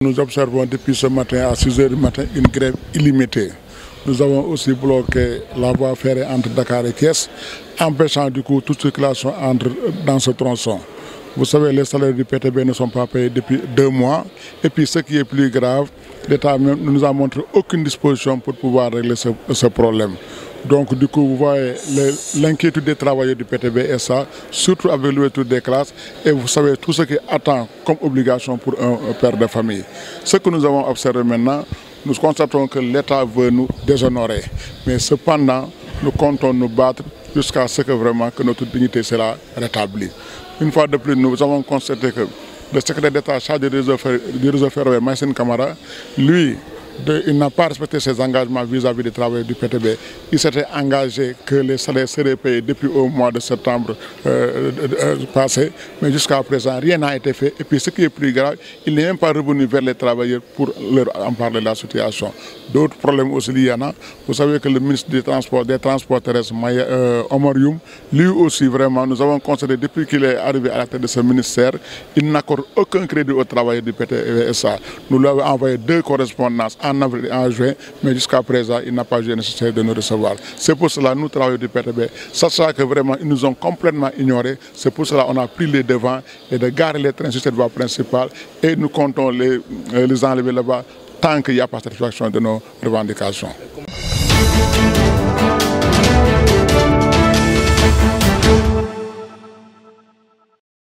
Nous observons depuis ce matin à 6 h du matin une grève illimitée. Nous avons aussi bloqué la voie ferrée entre Dakar et Thiès, empêchant du coup toute circulation entre, dans ce tronçon. Vous savez, les salaires du PTB ne sont pas payés depuis deux mois. Et puis, ce qui est plus grave, l'État ne nous a montré aucune disposition pour pouvoir régler ce problème. Donc, du coup, vous voyez l'inquiétude des travailleurs du PTB et ça, surtout avec l'ouverture des classes. Et vous savez tout ce qui attend comme obligation pour un, un père de famille. Ce que nous avons observé maintenant, nous constatons que l'État veut nous déshonorer. Mais cependant, nous comptons nous battre jusqu'à ce que vraiment que notre dignité sera rétablie. Une fois de plus, nous avons constaté que le secrétaire d'État chargé du réseau ferroviaire, Maïsine Kamara, lui, il n'a pas respecté ses engagements vis-à-vis -vis des travailleurs du PTB. Il s'était engagé que les salaires seraient payés depuis au mois de septembre euh, euh, passé, mais jusqu'à présent, rien n'a été fait. Et puis ce qui est plus grave, il n'est même pas revenu vers les travailleurs pour leur en parler de la situation. D'autres problèmes aussi, il y en a. Vous savez que le ministre des Transports, des Transports terrestres, Maya, euh, lui aussi vraiment, nous avons constaté depuis qu'il est arrivé à la tête de ce ministère, il n'accorde aucun crédit aux travailleurs du PTSA. Nous lui avons envoyé deux correspondances en avril et en juin, mais jusqu'à présent, il n'a pas eu nécessaire de nous recevoir. C'est pour cela que nous travaillons du PTB, sachant que vraiment, ils nous ont complètement ignorés. C'est pour cela qu'on a pris les devants et de garer les trains sur cette voie principale et nous comptons les, les enlever là-bas tant qu'il n'y a pas satisfaction de nos revendications.